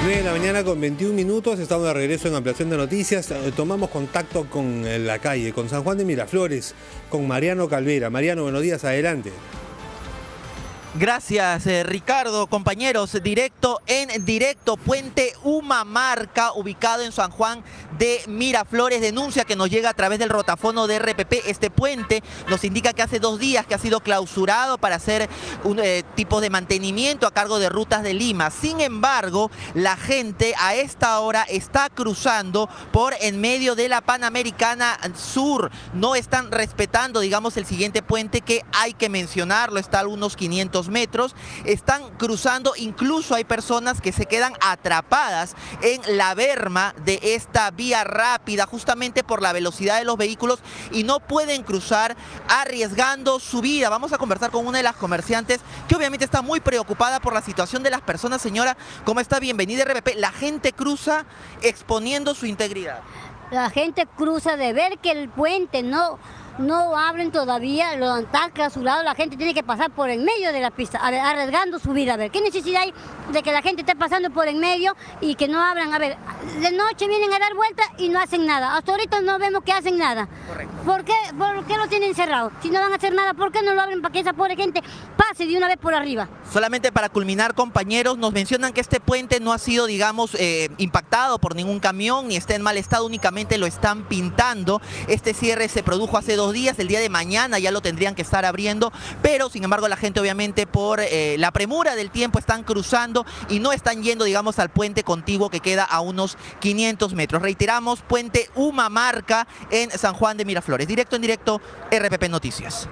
9 de la mañana con 21 minutos, estamos de regreso en Ampliación de Noticias. Eh, Tomamos contacto con eh, la calle, con San Juan de Miraflores, con Mariano Calvera. Mariano, buenos días, adelante. Gracias, eh, Ricardo. Compañeros, directo en directo, Puente Humamarca, ubicado en San Juan de Miraflores, denuncia que nos llega a través del rotafono de RPP. Este puente nos indica que hace dos días que ha sido clausurado para hacer un eh, tipo de mantenimiento a cargo de rutas de Lima. Sin embargo, la gente a esta hora está cruzando por en medio de la Panamericana Sur. No están respetando, digamos, el siguiente puente que hay que mencionarlo, está a unos 500 metros. Están cruzando, incluso hay personas que se quedan atrapadas en la berma de esta vía rápida, justamente por la velocidad de los vehículos y no pueden cruzar arriesgando su vida. Vamos a conversar con una de las comerciantes que obviamente está muy preocupada por la situación de las personas. Señora, ¿cómo está? Bienvenida RPP. La gente cruza exponiendo su integridad. La gente cruza de ver que el puente no, no abren todavía, lo han clausurado, la gente tiene que pasar por en medio de la pista, a ver, arriesgando su vida. A ver, ¿qué necesidad hay de que la gente esté pasando por en medio y que no abran? A ver, de noche vienen a dar vueltas y no hacen nada. Hasta ahorita no vemos que hacen nada. Correcto. ¿Por qué, ¿Por qué lo tienen cerrado? Si no van a hacer nada, ¿por qué no lo abren para que esa pobre gente pase de una vez por arriba? Solamente para culminar, compañeros, nos mencionan que este puente no ha sido, digamos, eh, impactado por ningún camión ni está en mal estado, únicamente lo están pintando. Este cierre se produjo hace dos días, el día de mañana ya lo tendrían que estar abriendo, pero sin embargo la gente obviamente por eh, la premura del tiempo están cruzando y no están yendo, digamos, al puente contiguo que queda a unos 500 metros. Reiteramos, puente Humamarca en San Juan de Miraflores. Directo en directo, RPP Noticias.